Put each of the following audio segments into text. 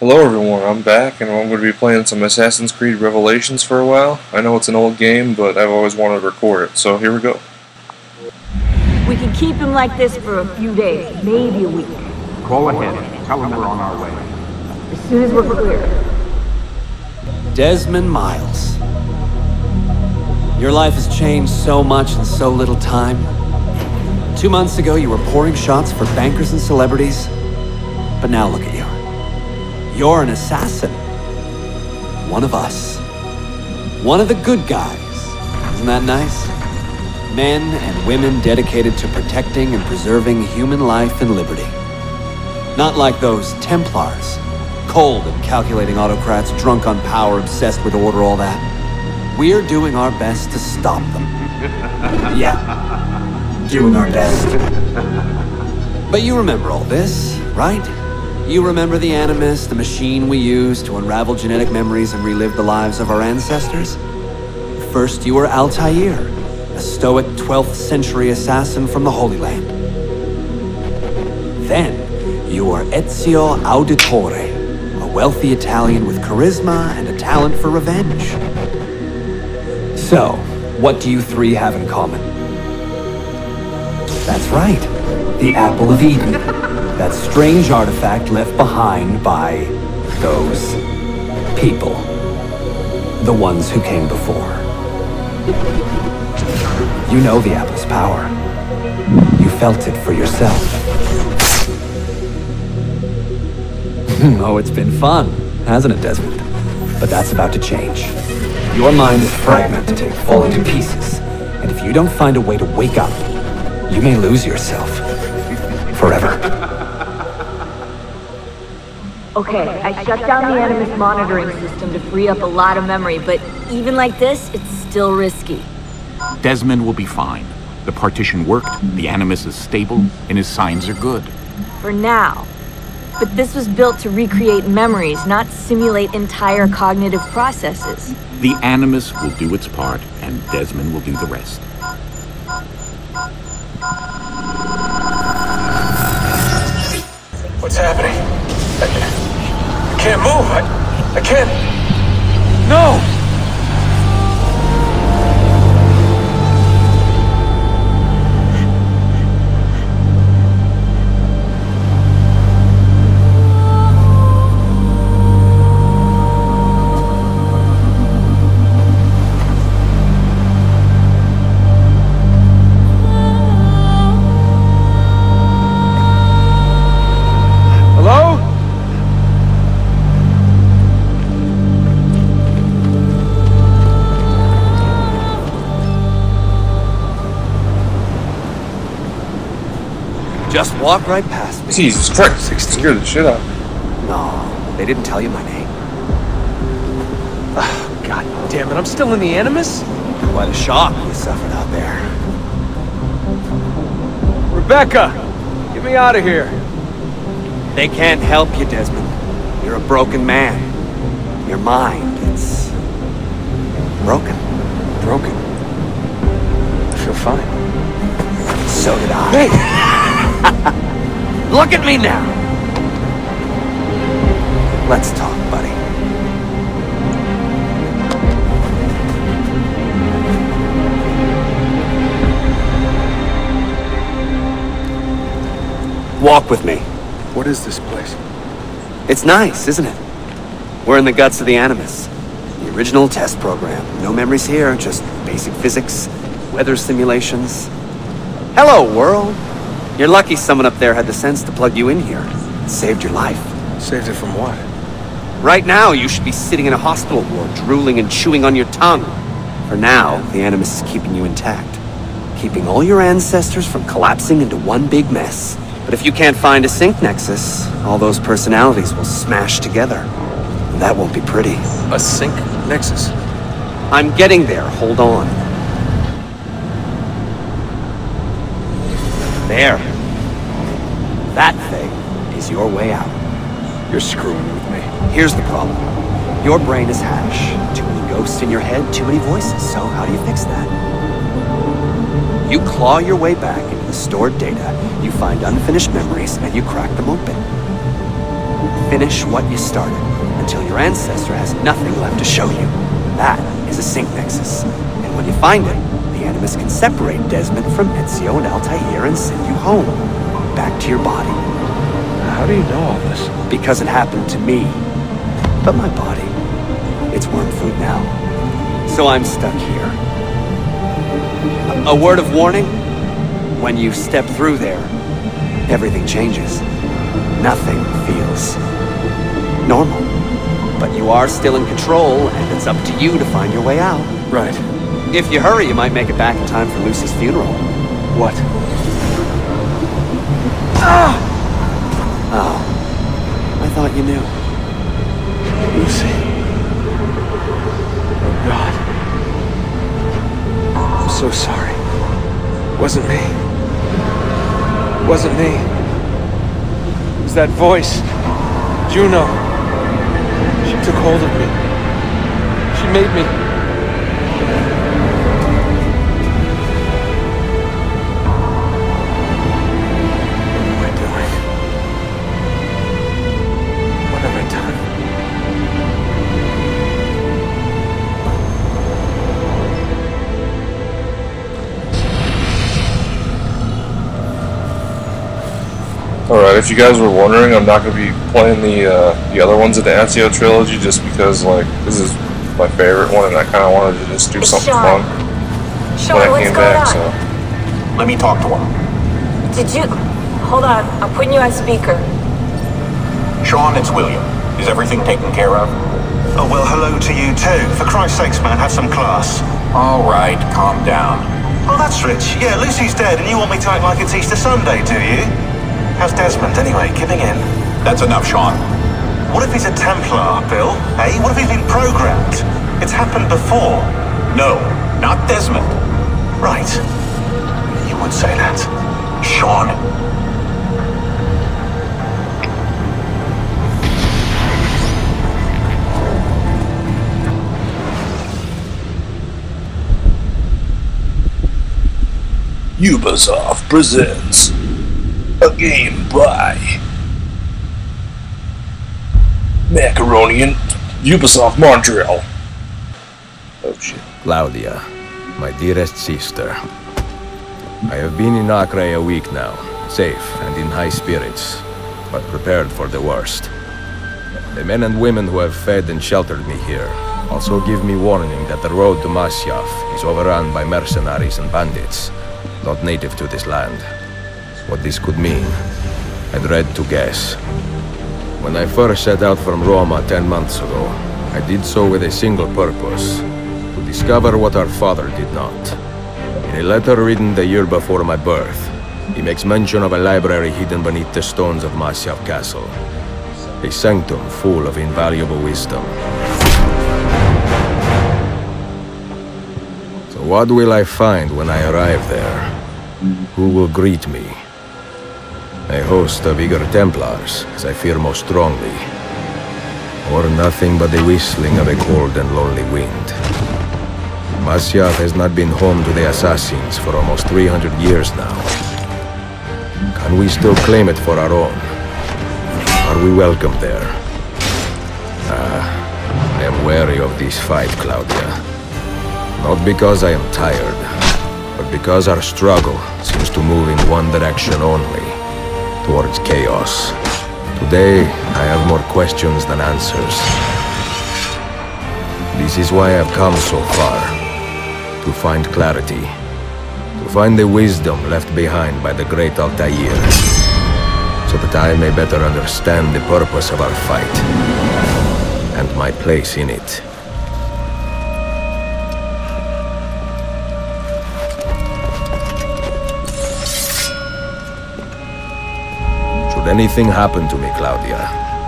Hello everyone, I'm back and I'm going to be playing some Assassin's Creed Revelations for a while. I know it's an old game, but I've always wanted to record it, so here we go. We can keep him like this for a few days, maybe a week. Call ahead. Tell him we're on our way. As soon as we're clear. Desmond Miles. Your life has changed so much in so little time. Two months ago, you were pouring shots for bankers and celebrities, but now look at you. You're an assassin. One of us. One of the good guys. Isn't that nice? Men and women dedicated to protecting and preserving human life and liberty. Not like those Templars. Cold and calculating autocrats, drunk on power, obsessed with order, all that. We're doing our best to stop them. yeah. Doing our best. But you remember all this, right? You remember the Animus, the machine we used to unravel genetic memories and relive the lives of our ancestors? First, you were Altair, a stoic 12th century assassin from the Holy Land. Then, you are Ezio Auditore, a wealthy Italian with charisma and a talent for revenge. So, what do you three have in common? That's right, the Apple of Eden. That strange artifact left behind by those people. The ones who came before. You know the Apple's power. You felt it for yourself. oh, it's been fun, hasn't it, Desmond? But that's about to change. Your mind is fragmented, falling to pieces. And if you don't find a way to wake up, you may lose yourself. Forever. Okay, I shut down the Animus monitoring system to free up a lot of memory, but even like this, it's still risky. Desmond will be fine. The partition worked, the Animus is stable, and his signs are good. For now. But this was built to recreate memories, not simulate entire cognitive processes. The Animus will do its part, and Desmond will do the rest. What's happening? I can't, can't move. I, I can't. No! Just walk right past me. Jesus Christ, it scared the shit out of me. No, they didn't tell you my name. Oh, God damn it, I'm still in the Animus? Quite a shock you suffered out there. Rebecca! Get me out of here. They can't help you, Desmond. You're a broken man. Your mind, it's... broken. Broken. I feel fine. So did I. Hey! Look at me now! Let's talk, buddy. Walk with me. What is this place? It's nice, isn't it? We're in the guts of the Animus. The original test program. No memories here, just basic physics, weather simulations. Hello, world. You're lucky someone up there had the sense to plug you in here. It saved your life. Saved it from what? Right now, you should be sitting in a hospital ward, drooling and chewing on your tongue. For now, the Animus is keeping you intact. Keeping all your ancestors from collapsing into one big mess. But if you can't find a sync nexus, all those personalities will smash together. And that won't be pretty. A sync nexus. I'm getting there, hold on. There. That thing is your way out. You're screwing with me. Here's the problem. Your brain is hash. Too many ghosts in your head, too many voices. So how do you fix that? You claw your way back into the stored data, you find unfinished memories, and you crack them open. finish what you started until your ancestor has nothing left to show you. That is a sync nexus. And when you find it, the Animus can separate Desmond from Ezio and Altair and send you home. Back to your body. How do you know all this? Because it happened to me. But my body, it's worm food now. So I'm stuck here. A, a word of warning? When you step through there, everything changes. Nothing feels normal. But you are still in control, and it's up to you to find your way out. Right. If you hurry, you might make it back in time for Lucy's funeral. What? Ah! Oh. I thought you knew. Lucy. Oh, God. I'm so sorry. Wasn't me. Wasn't me. It was that voice. Juno. She took hold of me. She made me. If you guys were wondering, I'm not going to be playing the uh, the other ones in the Ezio trilogy just because, like, this is my favorite one and I kind of wanted to just do something Sean. fun Sean, when I came back, on? so. Let me talk to him. Did you... Hold on, I'm putting you on speaker. Sean, it's William. Is everything taken care of? Oh, well, hello to you too. For Christ's sakes, man, have some class. All right, calm down. Oh, that's rich. Yeah, Lucy's dead, and you want me to act like it's Easter Sunday, do you? How's Desmond, anyway? Giving in? That's enough, Sean. What if he's a Templar, Bill? Eh? What if he's been programmed? It's happened before. No, not Desmond. Right. You would say that. Sean. Ubisoft presents a game by Macaroni and Ubisoft Montreal. Oh shit. Claudia, my dearest sister. I have been in Acre a week now, safe and in high spirits, but prepared for the worst. The men and women who have fed and sheltered me here also give me warning that the road to Masyaf is overrun by mercenaries and bandits, not native to this land. What this could mean, I dread to guess. When I first set out from Roma ten months ago, I did so with a single purpose, to discover what our father did not. In a letter written the year before my birth, he makes mention of a library hidden beneath the stones of Masyaf Castle. A sanctum full of invaluable wisdom. So what will I find when I arrive there? Who will greet me? A host of eager Templars, as I fear most strongly. Or nothing but the whistling of a cold and lonely wind. Masyaf has not been home to the assassins for almost 300 years now. Can we still claim it for our own? Are we welcome there? Ah, I am wary of this fight, Claudia. Not because I am tired, but because our struggle seems to move in one direction only, towards chaos. Today, I have more questions than answers. This is why I've come so far. To find clarity. To find the wisdom left behind by the great Altair. So that I may better understand the purpose of our fight. And my place in it. Anything happen to me, Claudia,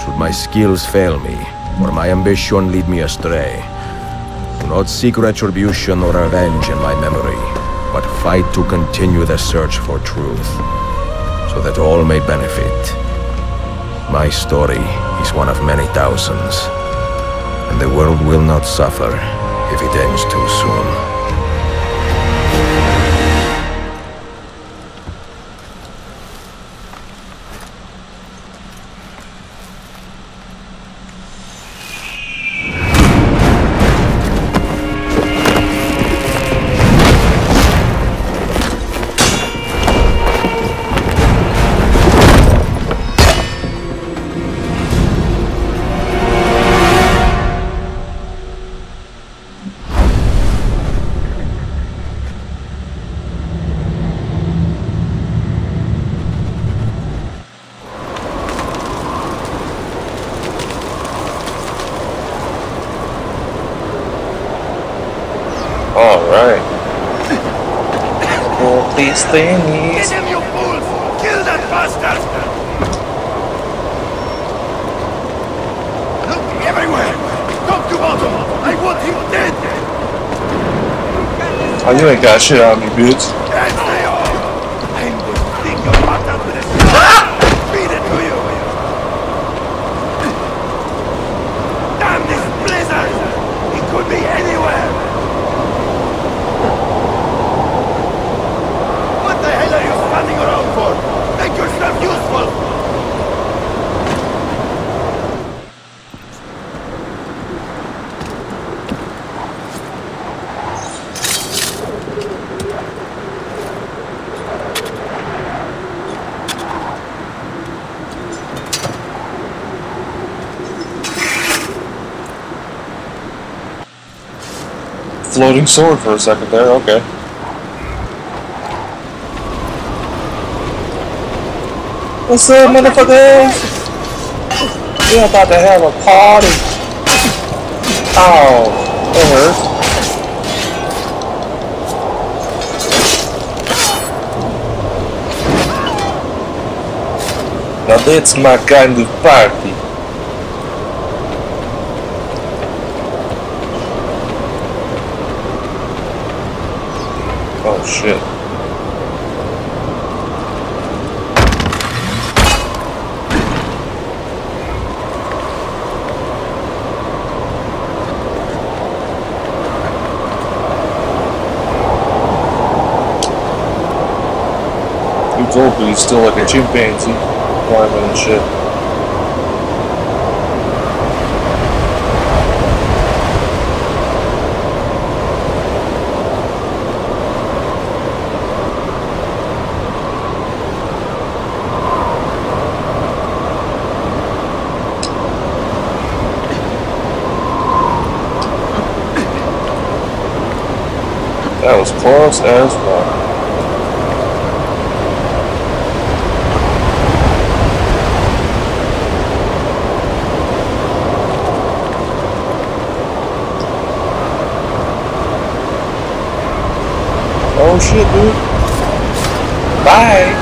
should my skills fail me, or my ambition lead me astray, do not seek retribution or revenge in my memory, but fight to continue the search for truth, so that all may benefit. My story is one of many thousands, and the world will not suffer if it ends too soon. All these things. him, you fools! Kill that bastard! Look everywhere! Top to bottom! I want him dead! Oh, you ain't got shit on me, bitch. That's they all! I'm going to sting your heart out with a sword! Feed it to you! Damn this blizzard! It could be anywhere! What the hell are you standing around for? Make yourself useful! Floating sword for a second there, okay. What's up, motherfuckers? We're about to have a party. Ow, that hurt. Now that's my kind of party. Oh shit. Dude's old, but he's still like a chimpanzee, climbing and shit. That as fuck. Oh shit, dude. Bye.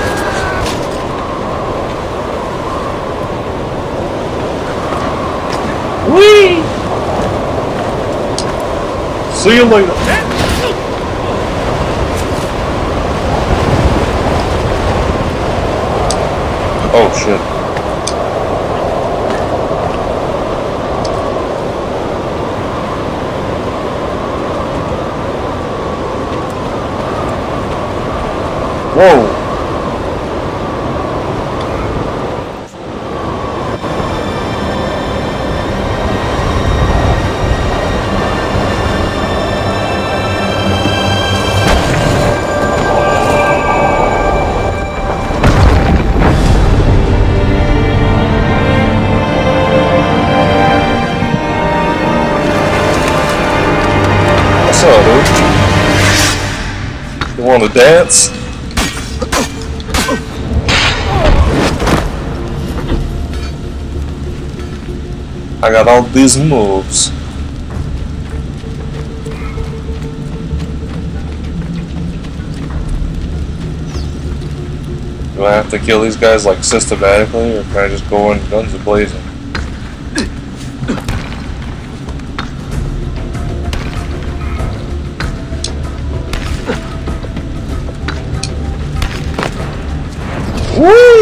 Whee! See you later. Oh shit. Whoa. Dude? Wanna dance? I got all these moves. Do I have to kill these guys like systematically, or can I just go in guns blazing?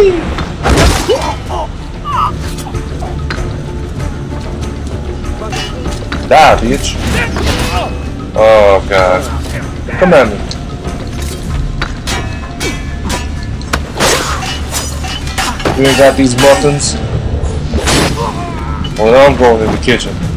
Die, bitch. Oh, God. Come at me. You ain't got these buttons? Well, I'm going in the kitchen.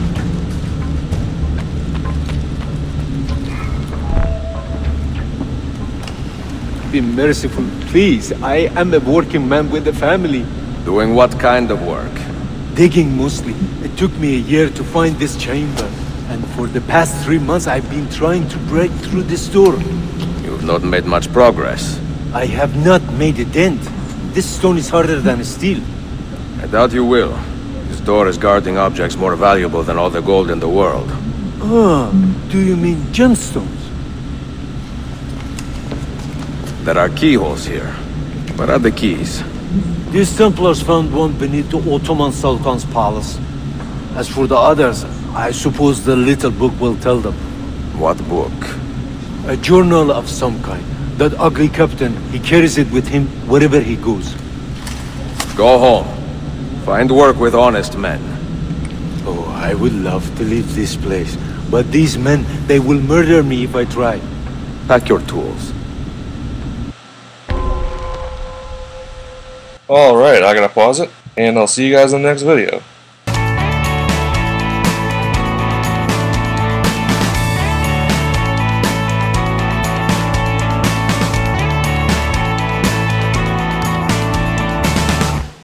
Be merciful, please. I am a working man with a family. Doing what kind of work? Digging mostly. It took me a year to find this chamber. And for the past three months I've been trying to break through this door. You've not made much progress. I have not made a dent. This stone is harder than steel. I doubt you will. This door is guarding objects more valuable than all the gold in the world. Ah, do you mean gemstones? There are keyholes here. Where are the keys? These Templars found one beneath the Ottoman Sultan's palace. As for the others, I suppose the little book will tell them. What book? A journal of some kind. That ugly captain, he carries it with him wherever he goes. Go home. Find work with honest men. Oh, I would love to leave this place. But these men, they will murder me if I try. Pack your tools. Alright, I'm gonna pause it, and I'll see you guys in the next video.